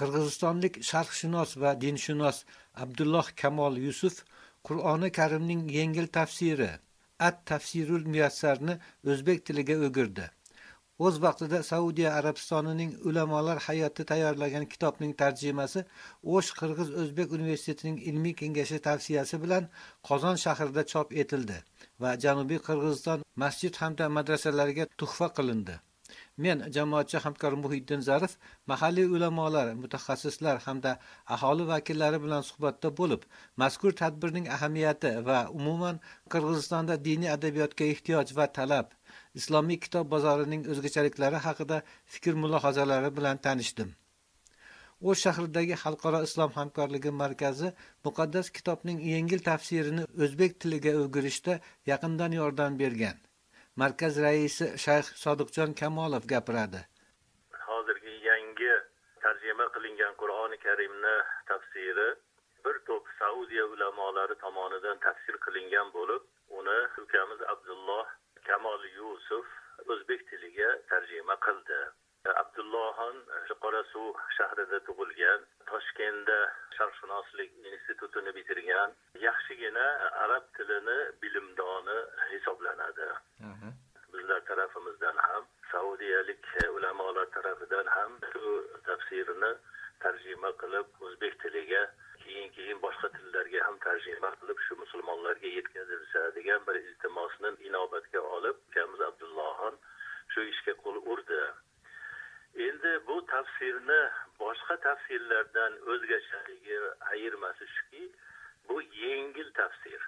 qirg'izistonlik sharqshunos va dinshunos abdulloh kamol yusuf qur'oni karimning yengil tafsiri at tafsirul muyassarni o'zbek tiliga o'girdi. O'z vaqtida saudiya arabistonining ulamolar hayoti tayyorlagan kitobning tarjimasi o'sh qirg'iz o'zbek universitetining ilmiy kengashi tavsiyasi bilan qozon shahrida chop etildi va janubiy qirg'iziston masjid hamda madrasalariga tuhfa qilindi. Men jamoatchi hamkor muhiddin zarif mahalliy ulamolar mutaxassislar hamda aholi vakillari bilan suhbatda bo'lib mazkur tadbirning ahamiyati va umuman qirg'izistonda diniy adabiyotga ehtiyoj va talab islomiy kitob bozorining o'zgachaliklari haqida fikr mulohazalari bilan tanishdim. O'z shahridagi xalqaro islom hamkorligi markazi muqaddas kitobning yengil tafsirini o'zbek tiliga o'girishda yaqindan yordam bergan. Markaz raisi shayx sodiqjon kamolov gapiradi. Hozirgi yangi tarjima qilingan qur'oni karimni tafsiri bir to'p saudiya ulamolari tomonidan tafsir qilingan bo'lib uni ukamiz abdulloh kamol yusuf o'zbek tiliga tarjima qildi. Abdullohxon qorasuv shahrida tug'ilgan toshkentda sharqshunoslik institutini bitirgan yaxshigina arab tilini bilimdoni hisoblanadi. Tarafimizdan ham saudiyalik ulamolar tarafidan ham shu tafsirini tarjima qilib o'zbek tiliga keyin keyin boshqa tillarga ham tarjima qilib shu musulmonlarga yetkazilsa degan bir iltimosni inobatga olib ukamiz abdullohxon shu ishga qo'l urdi. Endi bu tafsirni boshqa tafsirlardan o'zgachaligi ayirmasi shuki bu yengil tafsir.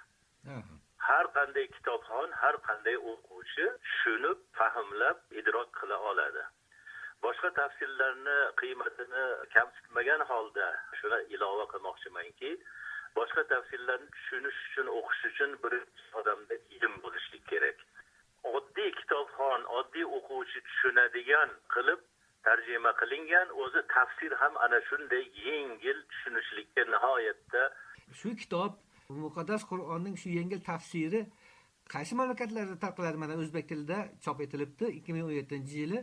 Har qanday kitobxon har qanday o'quvchi tushunib fahmlab idrok qila oladi. Boshqa tafsillarni qiymatini kamsitmagan holda shuni ilova qilmoqchimanki boshqa tafsillarni tushunish uchun o'qish uchun bir odamda ilm bo'lishlik kerak. Oddiy kitobxon oddiy o'quvchi tushunadigan qilib tarjima qilingan o'zi tafsir ham ana shunday yengil tushunishlikka nihoyatda shu kitob muqaddas qur'onning shu yengil tafsiri qaysi mamlakatlarda tarqaladi mana o'zbek tilida chop etilibdi ikki ming o'n yettinchi yili.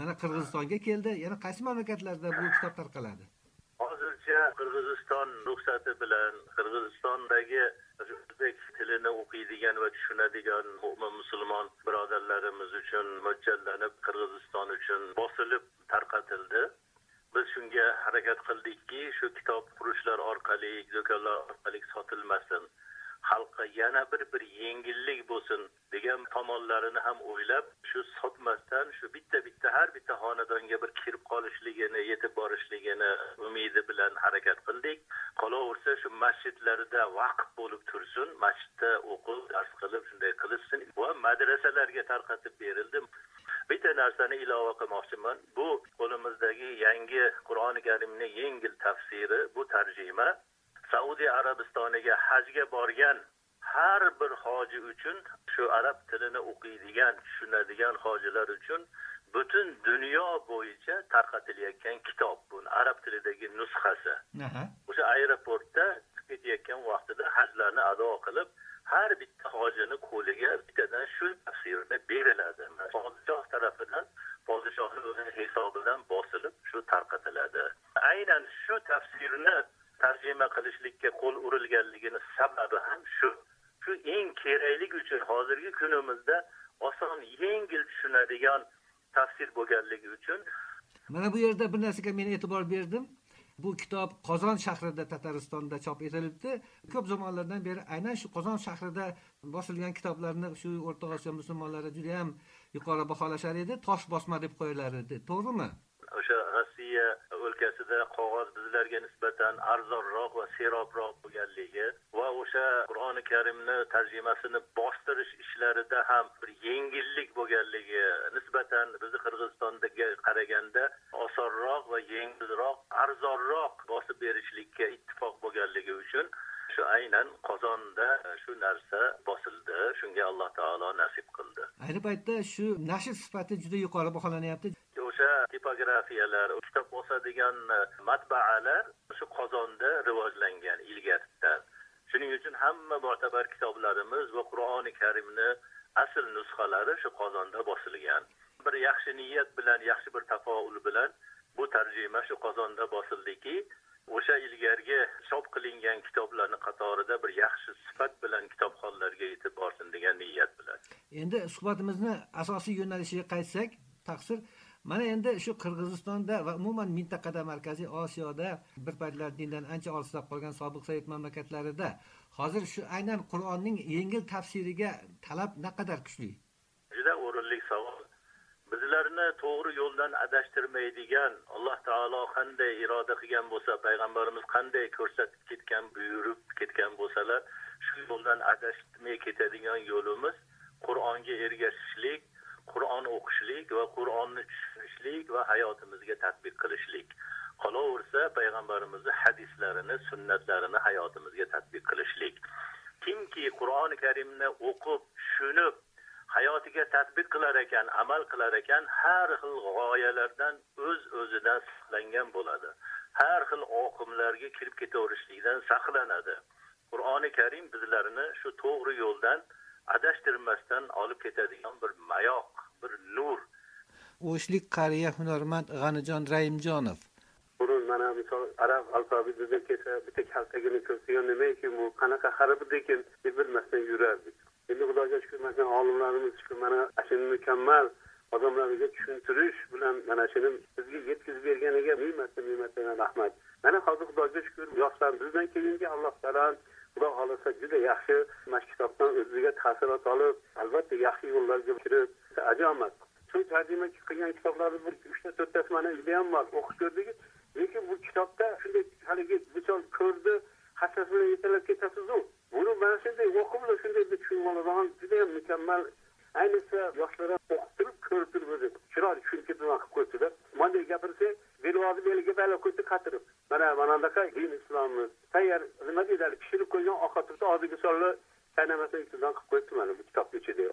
Mana qirg'izistonga keldi. Yana qaysi mamlakatlarda bu kitob tarqaladi? Hozircha qirg'iziston ruxsati bilan qirg'izistondagi o'zbek tilini o'qiydigan va tushunadigan mo'min musulmon birodarlarimiz uchun mo'ljallanib qirg'iziston uchun bosilib tarqatildi. Biz shunga harakat qildikki shu kitob furushlar orqali do'konlar orqali sotilmasin. Xalqqa yana bir bir yengillik bo'lsin degan tomonlarini ham o'ylab shu sotmasdan shu bitta bitta har bitta xonadonga bir kirib qolishligini yetib borishligini umidi bilan harakat qildik. Qolaversa shu masjidlarda vaqf bo'lib tursin masjidda o'qib dars qilib shunday qilishsin. Va madrasalarga tarqatib berildi bitta narsani ilova qilmoqchiman. Bu qo'limizdagi yangi qur'oni karimni yengil tafsiri bu tarjima saudiya arabistoniga hajga borgan har bir hoji uchun shu arab tilini o'qiydigan tushunadigan hojilar uchun butun dunyo bo'yicha tarqatilayotgan kitob bu arab tilidagi nusxasi. O'sha aeroportda ketayotgan vaqtida hajlarni ado qilib har bitta hojini qo'liga bittadan shu tafsirni beriladi. Podshoh tarafidan podshohni o'zini hisobidan bosilib shu tarqatiladi. Aynan shu tafsirni tarjima qilishlikka qo'l urilganligini sababi ham shu. Shu eng keraklik uchun hozirgi kunimizda oson yengil tushunadigan tafsir bo'lganligi uchun mana bu yerda bir narsaga men e'tibor berdim. Bu kitob qozon shahrida tataristonda chop etilibdi. Ko'p zamonlardan beri aynan shu qozon shahrida bosilgan kitoblarni shu o'rta osiyo musulmonlari judayam yuqori baholashar edi. Tosh bosma deb qo'yilar edi to'g'rimi? O'sha rossiya o'lkasida qog'oz bizlarga nisbatan arzonroq va serobroq bo'lganligi va o'sha qur'oni karimni tarjimasini bostirish ishlarida ham bir yengillik bo'lganligi nisbatan bizni qirg'izistonga qaraganda osonroq va yengilroq arzonroq bosib berishlikka ittifoq bo'lganligi uchun shu aynan qozonda shu narsa bosildi shunga alloh taolo nasib qildi. Ayni paytda shu nashr sifati juda yuqori baholanyapti o'sha tipografiyalar kitob bosadigan e, matbaalar shu qozonda rivojlangan ilgaridan. Shuning uchun hamma mo'tabar kitoblarimiz va qur'oni karimni asl nusxalari shu qozonda bosilgan. Bir yaxshi niyat bilan yaxshi bir tafoul bilan bu tarjima shu qozonda bosildiki o'sha ilgargi chop qilingan kitoblarni qatorida bir yaxshi sifat bilan kitobxonlarga yetib borsin degan niyat bilan. Endi suhbatimizni asosiy yo'nalishiga qaytsak taqsir mana endi shu qirg'izistonda va umuman mintaqada markaziy osiyoda bir paytlar dindan ancha olisroq qolgan sobiq sovet mamlakatlarida hozir shu aynan qur'onning yengil tafsiriga talab naqadar kuchli? Juda o'rinli savol. Bizlarni to'g'ri yo'ldan adashtirmaydigan alloh taolo qanday iroda qilgan bo'lsa payg'ambarimiz qanday ko'rsatib ketgan buyurib ketgan bo'lsalar shu yo'ldan adashmay ketadigan yo'limiz qur'onga ergashishlik qur'on o'qishlik va qur'onni tushunishlik va hayotimizga tadbiq qilishlik. Qolaversa payg'ambarimizni hadislarini sunnatlarini hayotimizga tadbiq qilishlik. Kimki qur'oni karimni o'qib tushunib hayotiga tadbiq qilar ekan amal qilar ekan har xil g'oyalardan o'z öz o'zidan saqlangan bo'ladi. Har xil oqimlarga kirib ketaverishlikdan saqlanadi. Qur'oni karim bizlarni shu to'g'ri yo'ldan adashtirmasdan olib ketadigan bir mayoq bir nur o'shlik qariya hunarmand g'anijon raimjonov. Burun mana misol arab alfabetida kelsa bitta kaltagini nima ekan bu? Qanaqa harfi ekan deb bilmasdan yurardik endi xudoga shukur mana olimlarimiz shu mana shuni mukammal odamlarga tushuntirish bilan mana shuni bizga yetkazib berganiga ming marta ming marta rahmat. Mana hozir xudoga shukur yoshlar bizdan keyingi alloh taolo xudo xohlasa juda yaxshi. Mana shu kitobdan o'ziga taassurot olib albatta yaxshi yo'llarga kirib ajoyib. Shu tarjima qilgan kitoblarni bir uchta to'rttasi mana uyda ham bor o'qib ko'rdik lekin bu kitobda shunday haligi misol ko'rdi hassasi bilan yetalab ketasizu. Buni mana shunday o'qib shunday tushunib oladigan judayam mukammal. Ayniqsa yoshlar ham o'qib turib ko'rib turib o'zi chiroyli tushunib ketadigan qilib qo'yibdida bunday gapirsak belvozi beliga balo qo'ysa qatirib mana mana bunaqa din islomni tayyor nima deyiladi pishirib qo'ygan ovqat tursa hozirgi solni qaynamasdan ustidan qilib qo'yibdi mana bu kitobni ichida.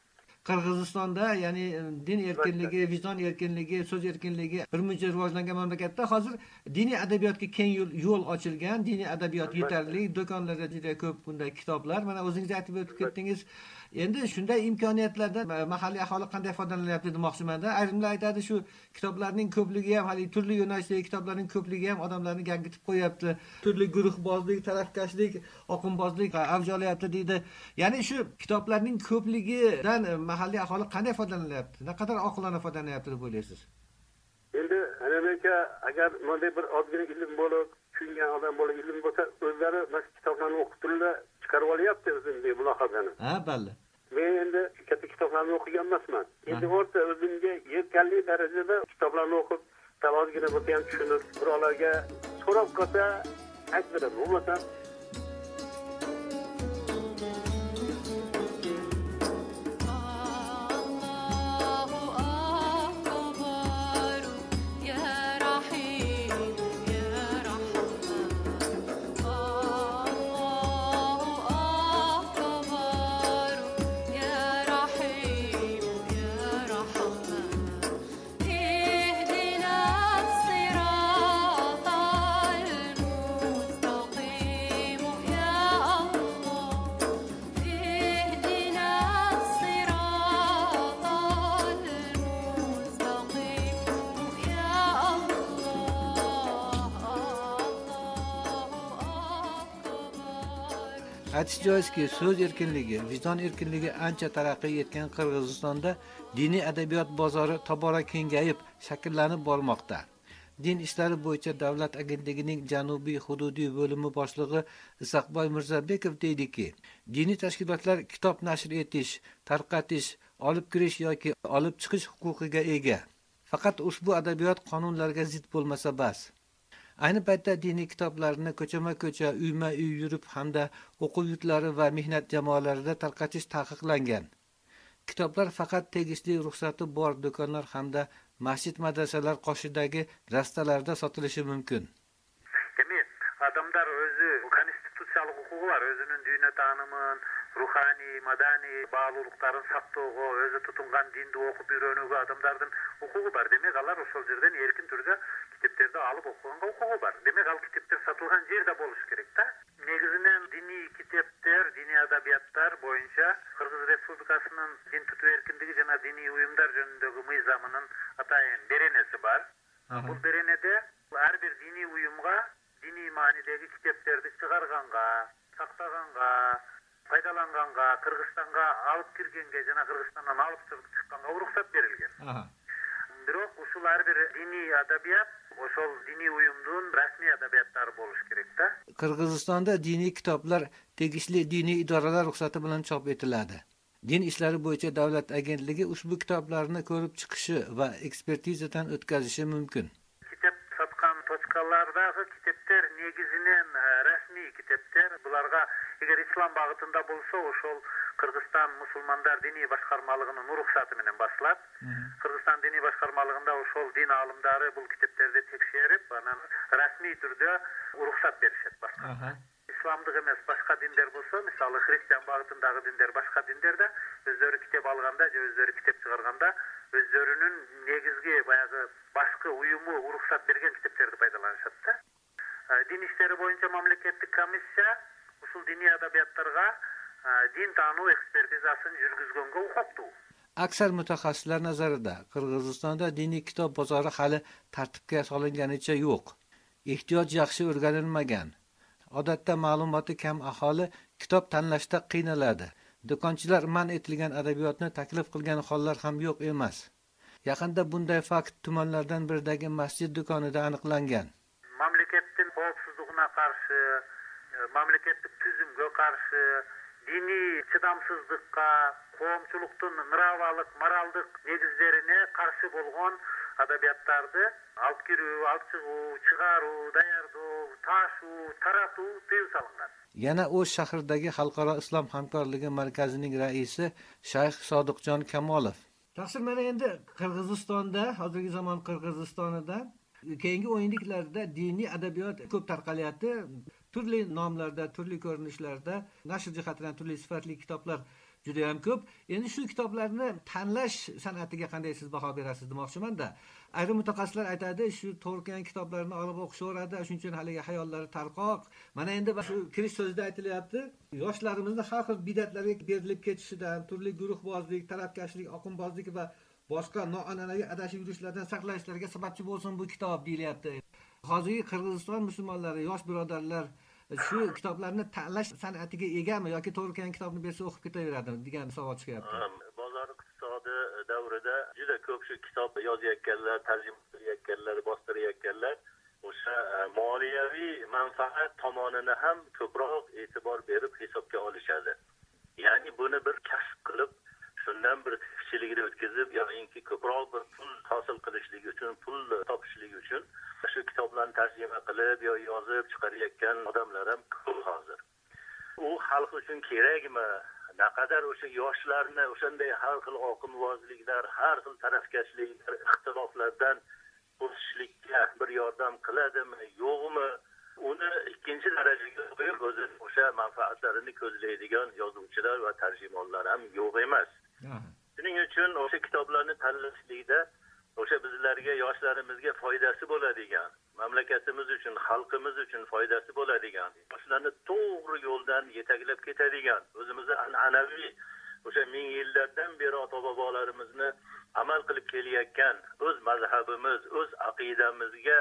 Qirg'izistonda ya'ni din erkinligi vijdon erkinligi so'z erkinligi bir muncha rivojlangan mamlakatda hozir diniy adabiyotga keng yo'l ochilgan. Diniy adabiyot yetarli do'konlarda juda ko'p bunday kitoblar. Mana o'zingiz aytib o'tib ketdingiz endi shunday imkoniyatlardan mahalliy aholi qanday foydalanyapti demoqchimanda. Ayrimlar aytadi shu kitoblarning ko'pligi ham haligi turli yo'nalishdagi kitoblarning ko'pligi ham odamlarni gangitib qo'yapti. Turli guruhbozlik tarafkashlik oqimbozlik avj olyapti deydi. Ya'ni shu kitoblarning ko'pligidan e, mahalliy aholi qanday foydalanyapti? Naqadar oqilona foydalanyapti deb o'ylaysiz endi amerika agar bunday bir ozgina ilm bo'lib tushungan odam bo'lib ilm bo'lsa o'zlari mana shu kitoblarni o'qib turib chiqarib olyapti o'zimdek mulohazani. Ha balli. Men endi katta kitoblarni o'qigan emasman. Endi o'rta o'zimga yetganli darajada kitoblarni o'qib ozgina bo'lsa ham tushunib birovlarga so'rab qolsa aytib beraman bo'lmasam aytish joizki so'z erkinligi vijdon erkinligi ancha taraqqiy etgan qirg'izistonda diniy adabiyot bozori tobora kengayib shakllanib bormoqda. Din ishlari bo'yicha davlat agentligining janubiy hududiy bo'limi boshlig'i isoqboy mirzabekov deydiki diniy tashkilotlar kitob nashr etish tarqatish olib kirish yoki olib chiqish huquqiga ega. Faqat ushbu adabiyot qonunlarga zid bo'lmasa bas. Ayni paytda diniy kitoblarni ko'chama ko'cha uyma uy yurib hamda o'quv yurtlari va mehnat jamoalarida tarqatish taqiqlangan. Kitoblar faqat tegishli ruxsati bor do'konlar hamda masjid madrasalar qoshidagi rastalarda sotilishi mumkin. Demak odamlar o'zi konstitutsiyalik huquqi bor o'zining dini tanimini ruhaniy madaniy bog'liqliklarini saqtoogo o'zi tutungan dinni o'qib o'rganүүгө адамдардын укугу бар. Демек алар ошол жерден эркин түрдө китептерди алып окуганга укугу бар. Демек ал китептер сатылган жерде болуш керек да. Негизинен диний китептер диний адабияттар боюнча кыргыз республикасынын дин тутуу эркиндиги жана диний уюмдар жөнүндөгү мыйзамынын атайын беренеси бар. Бул беренеде ар бир диний уюмга диний маанидеги китептерди чыгарганга сактаганга пайдаланганга кыргызстанга алып киргенге жана кыргызстандан алып чыкканга уруксат берилген бирок ушул ар бир диний адабият ошол диний уюмдун расмий адабияттары болуш керек да Qirg'izistonda diniy kitoblar tegishli diniy idoralar ruxsati bilan chop etiladi. Din ishlari bo'yicha davlat agentligi ushbu kitoblarni ko'rib chiqishi va ekspertizadan o'tkazishi mumkin. Расмий китептер буларга эгер ислам багытында болсо ошол кыргызстан мусулмандар диний башкармалыгынын уруксаты менен басылат кыргызстан диний башкармалыгында ошол дин аалымдары бул китептерди текшерип анан расмий түрдө уруксат беришет Aha. исламдык эмес башка диндер болсо мисалы христиан багытындагы диндер башка диндер да өздөрү китеп алганда же өздөрү китеп чыгарганда өздөрүнүн негизги баягы башкы уюму уруксат берген китептерди пайдаланышат да Э, дин bo'yicha боюнча мамлекеттик комиссия diniy adabiyotlarga din э, ekspertizasini таануу экспертизасын Aksar mutaxassislar nazarida Qirg'izistonda diniy kitob bozori hali tartibga solinganicha yo'q. Ehtiyoj yaxshi o'rganilmagan. Odatda ma'lumoti kam aholi kitob tanlashda qiynaladi. Do'konchilar man etilgan adabiyotni taklif qilgan hollar ham yo'q emas. Yaqinda bunday fakt tumanlardan biridagi masjid do'konida aniqlangan. Мамлекеттик түзүмгө каршы диний чыдамсыздыкка коомчулуктун нравалык моралдык негиздерине каршы болгон адабияттарды алып кирүү алып чыгуу чыгаруу даярдоо таашуу таратуу тыюу салынган Yana O'sh shahridagi Xalqaro islom hamkorligi markazining raisi Shayx Sodiqjon Kamolov. Taqsir mana endi Qirg'izistonda, hozirgi zamon Qirg'izistonida keyingi o'yinliklarda diniy adabiyot ko'p tarqalyapti. Turli nomlarda, turli ko'rinishlarda, nashr jihatidan turli sifatli kitoblar juda ham ko'p. Endi shu kitoblarni tanlash san'atiga qanday siz baho berasiz demoqchimanda. Ayrim mutaxassislar aytadi, shu to'rkan kitoblarni olib o'qishaveradi, shuning uchun haligi hayollari tarqoq. Mana endi shu kirish so'zida aytilyapti, yoshlarimizni har xil bidatlarga berilib ketishidan, turli guruhbozlik, talabkashlik oqimbozlik va boshqa noan'anaviy adashib yurishlardan saqlanishlariga sababchi bo'lsin bu kitob deyilyapti. Hozirgi Qirg'iziston musulmonlari, yosh birodarlar shu kitoblarni tanlash san'atiga egami yoki to'g'ri kelgan kitobni bersa o'qib ketaveradimi degan savol chiqyapti. bozor iqtisodi davrida juda ko'p shu kitob yozayotganlar tarjima qilayotganlar bostirayotganlar o'sha e, moliyaviy manfaat tomonini ham ko'proq e'tibor berib hisobga olishadi ya'ni buni bir kasb qilib shundan bir tirikchiligini o'tkazib yoinki ko'proq bir pul hosil qilishlik uchun pul topishlik uchun shu kitoblarni tarjima qilib yo yozib chiqarayotgan odamlar ham ko'p hozir. U xalq uchun kerakmi? Naqadar o'sha yoshlarni o'shanday har xil oqimvozliklar har xil tarafkashliklar ixtiloflardan o'sishlikka bir yordam qiladimi yo'qmi? Uni ikkinchi darajaga qo'yib o'zi o'sha manfaatlarini ko'zlaydigan yozuvchilar va tarjimonlar ham yo'q emas. Shuning uchun o'sha kitoblarni tanlashlikda o'sha bizlarga yoshlarimizga foydasi bo'ladigan mamlakatimiz uchun xalqimiz uchun foydasi bo'ladigan yoshlarni to'g'ri yo'ldan yetaklab ketadigan o'zimizni an'anaviy o'sha ming yillardan beri ota bobolarimizni amal qilib kelayotgan o'z mazhabimiz o'z aqidamizga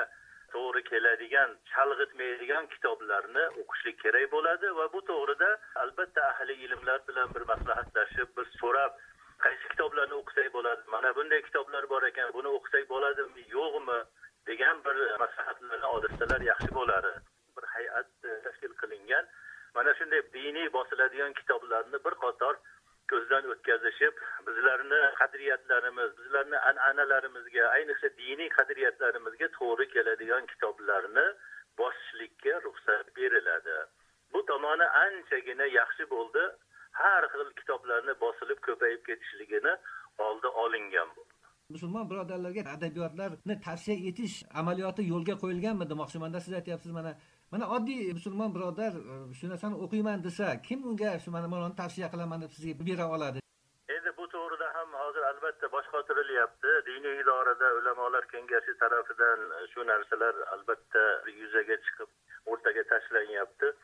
to'g'ri keladigan chalg'itmaydigan kitoblarni o'qishlik kerak bo'ladi va bu to'g'rida albatta ahli ilmlar bilan bir maslahatlashib bir so'rab qaysi kitoblarni o'qisak bo'ladi? Mana bunday kitoblar bor ekan buni o'qisak bo'ladimi yo'qmi? degan bir maslahatlarni olishsalar yaxshi bo'ladi. Bir hay'at e, tashkil qilingan mana shunday diniy bosiladigan kitoblarni bir qator ko'zdan o'tkazishib bizlarni qadriyatlarimiz bizlarni an'analarimizga ayniqsa diniy qadriyatlarimizga to'g'ri keladigan kitoblarni bosishlikka ruxsat beriladi. Bu tomoni anchagina yaxshi bo'ldi. Har xil kitoblarni bosilib ko'payib ketishligini oldi olingan musulmon birodarlarga adabiyotlarni tavsiya etish amaliyoti yo'lga qo'yilganmi demoqchimanda siz aytyapsiz mana. Mana oddiy musulmon birodar e, shu narsani o'qiyman desa kim unga shu mana buni tavsiya qilaman deb sizga bera oladi? Endi bu to'g'rida ham hozir albatta bosh qotirilyapti diniy idorada ulamolar kengashi tarafidan shu narsalar albatta yuzaga chiqib o'rtaga tashlanyapti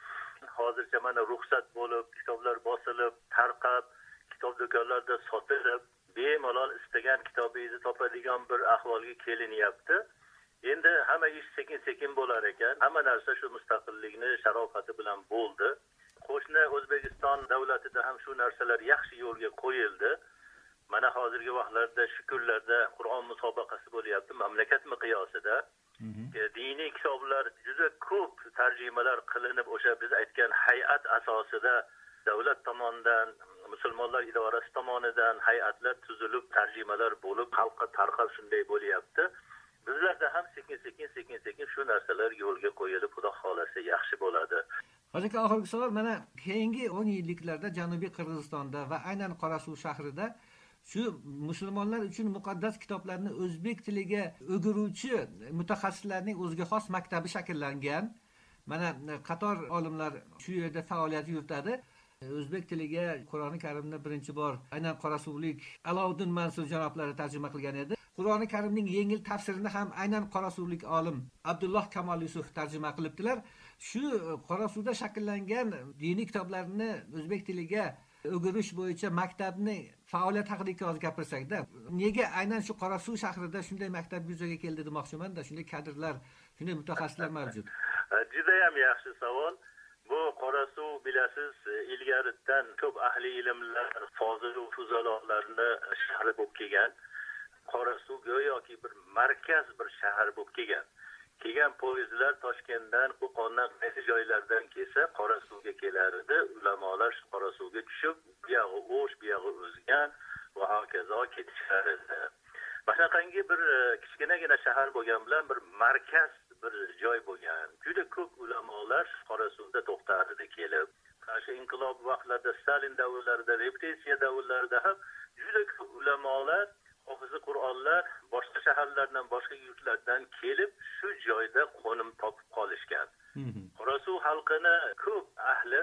hozircha mana ruxsat bo'lib kitoblar bosilib tarqab kitob do'konlarida sotilib bemalol istagan kitobingizni topadigan bir ahvolga kelinyapti. Endi hamma ish sekin sekin bo'lar ekan. Hamma narsa shu mustaqillikni sharofati bilan bo'ldi. Qo'shni o'zbekiston davlatida ham shu narsalar yaxshi yo'lga qo'yildi. Mana hozirgi vaqtlarda shu kunlarda qur'on musobaqasi bo'lyapti mamlakat miqyosida. Diniy kitoblar juda ko'p tarjimalar qilinib o'sha biz aytgan hay'at asosida davlat tomonidan musulmonlar idorasi tomonidan hay'atlar tuzilib tarjimalar bo'lib xalqqa tarqab shunday bo'lyapti. Bizlarda ham sekin sekin sekin sekin shu narsalar yo'lga qo'yilib xudo xohlasa yaxshi bo'ladi. Hoji aka oxirgi savol mana keyingi o'n yilliklarda janubiy qirg'izistonda va aynan qorasuv shahrida shu musulmonlar uchun muqaddas kitoblarni o'zbek tiliga o'giruvchi mutaxassislarning o'ziga xos maktabi shakllangan. Mana qator olimlar shu yerda faoliyat yuritadi. O'zbek tiliga qur'oni karimni birinchi bor aynan qorasuvlik aloviddin mansur janoblari tarjima qilgan edi. Qur'oni karimning yengil tafsirini ham aynan qorasuvlik olim abdulloh kamol yusuf tarjima qilibdilar. Shu qorasuvda shakllangan diniy kitoblarni o'zbek tiliga o'girish bo'yicha maktabni faoliyat haqida ikki oz gapirsakda nega aynan shu qorasuv shahrida shunday maktab yuzaga keldi demoqchimanda? Shunday kadrlar shunday mutaxassislar mavjud. Judayam yaxshi savol. Bu qorasuv bilasiz ilgaridan ko'p ahli ilmlar fozilu fuzalolarni shahri bo'lib kelgan. Qorasuv go'yoki bir markaz bir shahar bo'lib kelgan. Kelgan poyezdlar toshkentdan qo'qondan qaysi joylardan kelsa qorasuvga kelar edi ulamolar shu qorasuvga tushib buyog'i o'sh buyog'i o'zgan va hokazo ketishar edi. Mana shunaqangi bir e, kichkinagina shahar bo'lgani bilan bir markaz bir joy bo'lgan. Juda ko'p ulamolar qorasuvda to'xtar edi kelib qarshi shu inqilob vaqtlarida stalin davrlarida repressiya davrlarida ham juda ko'p ulamolar hofizi qur'onlar boshqa shaharlardan boshqa yurtlardan kelib shu joyda qo'nim topib qolishgan. Qorasuv xalqini ko'p ahli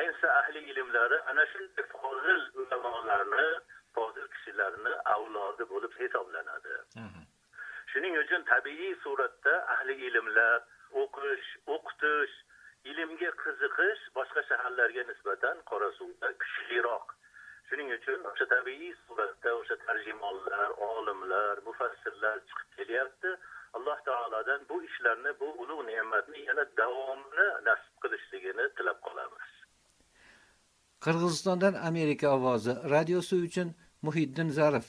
ayniqsa ahli ilmlari ana shunday fozil ulamolarni fozil kishilarni avlodi bo'lib hisoblanadi. Shuning uchun tabiiy suratda ahli ilmlar o'qish o'qitish ilmga qiziqish boshqa shaharlarga nisbatan qorasuvda kuchliroq shuning uchun o'sha tabiiy suratda o'sha tarjimonlar olimlar mufassirlar chiqib kelyapti. Alloh taolodan bu ishlarni bu ulug' ne'matni yana davomini nasib qilishligini tilab qolamiz. Qirg'izistondan amerika ovozi. Radiosi uchun muhiddin zarif.